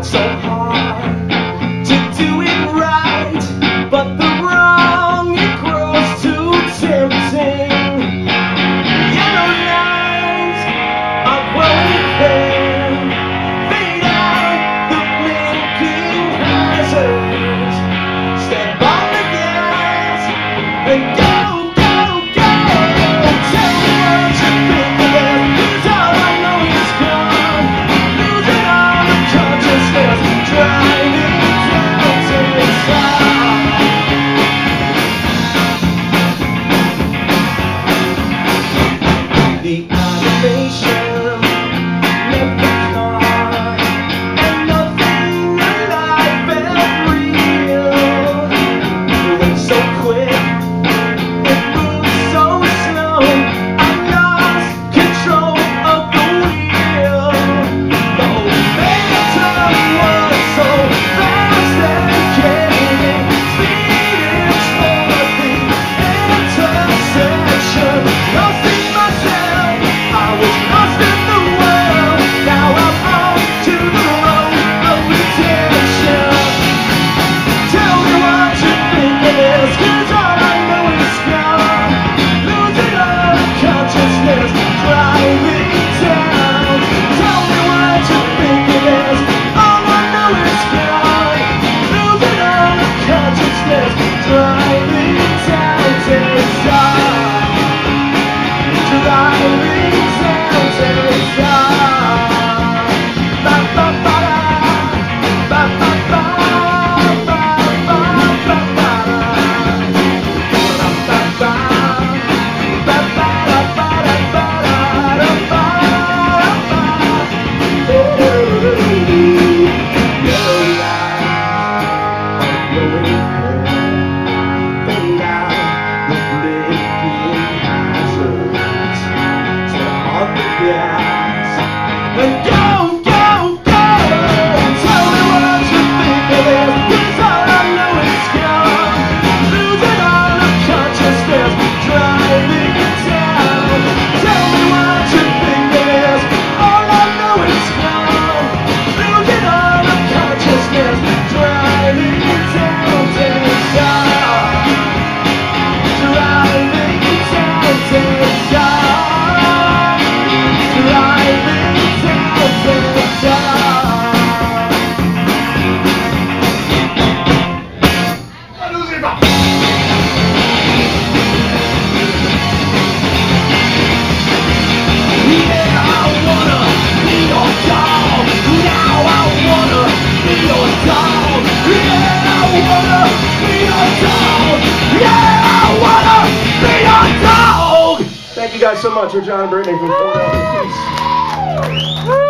tried so hard to do it right, but the wrong it grows too tempting. Yellow lines are growing thin, fade out the blinking hazards. Step on the gas and go. salvation. yeah. you guys so much. We're John and Brittany from Philadelphia. Peace.